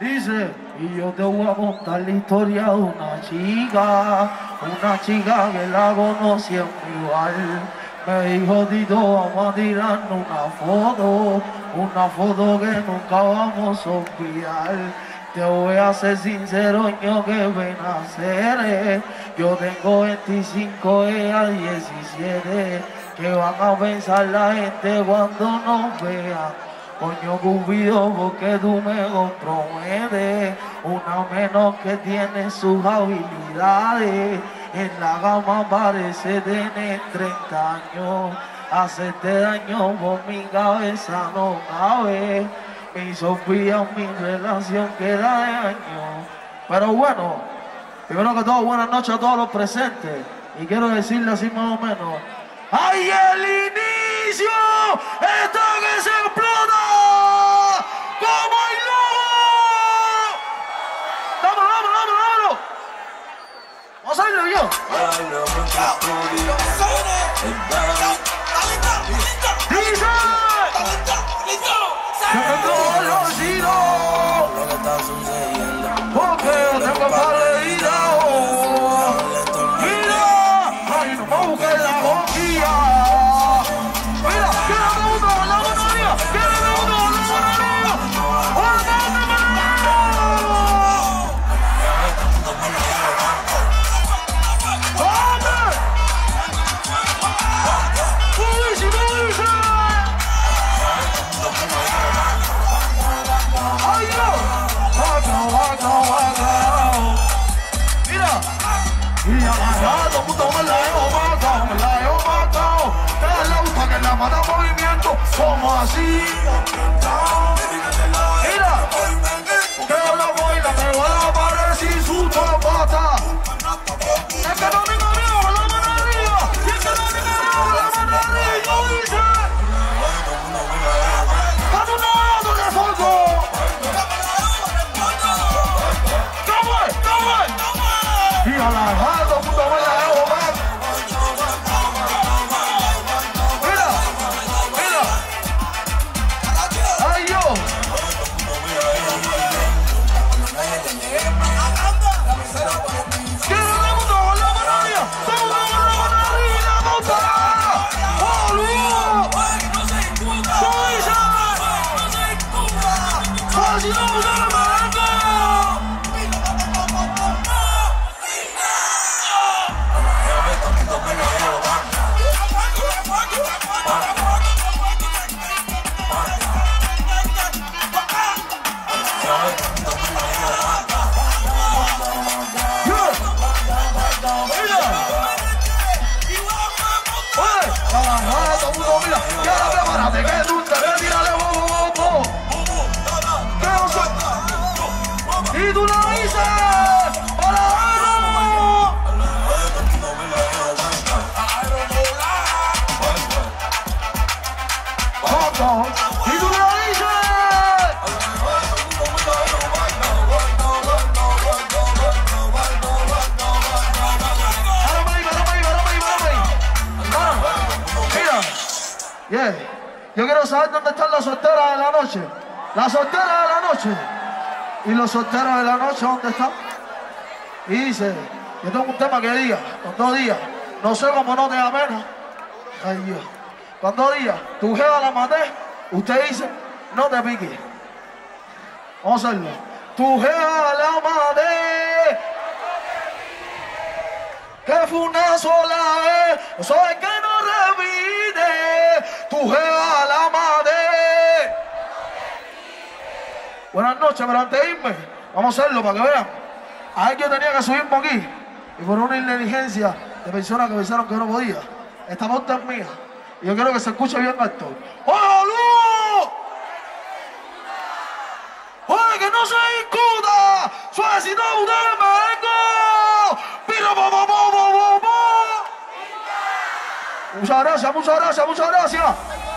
yo te voy a contar la historia de una chica, una chica que la conocí en mi bar. Me dijo Tito, vamos a tirarnos una foto, una foto que nunca vamos a olvidar. Te voy a ser sincero, yo que ven a hacer. Yo tengo 25, ella 17. Que van a pensar la gente cuando nos Coño Cupido, porque tú me comprometes. Una menos que tiene sus habilidades. En la gama parece tener 30 años. Hacerte daño por mi cabeza no cabe. Mi Sofía, mi relación queda de años. Pero bueno, primero que todo, buenas noches a todos los presentes. Y quiero decirle así más o menos. ¡Ay, el inicio! ¡Esto que se explota! ¡Como el lobo! ¡Vámonos, vámonos, vámonos! ¡Vamos a irlo yo! ¡Dice! El mundo me la he matado. Que que la mata movimiento, como así. Mira, que Prepárate que tú te ves, tírale bobo, bobo. ¿Qué oso? Y tú lo dices para verlo. Coco, Y tú lo Yeah. Yo quiero saber dónde están las solteras de la noche. Las solteras de la noche. ¿Y los solteros de la noche dónde están? Y dice, yo tengo un tema que diga, dos días, no sé cómo no te da. Ay Dios. Dos días, tu jeva la maté, usted dice, no te piques. Vamos a hacerlo. Tu jeva la maté. Que fue una sola vez, es Buenas noches, pero antes de irme, vamos a hacerlo para que vean. A yo tenía que subirme aquí. Y por una inteligencia de personas que pensaron que no podía. Esta nota es mía. Y yo quiero que se escuche bien. ¡Oye, Lu! ¡Oye, que no se discuta! ¡Suavecito, ustedes me vengo! ¡Piro, bo, bo, bo, bo, bo! Muchas gracias, muchas gracias, muchas gracias.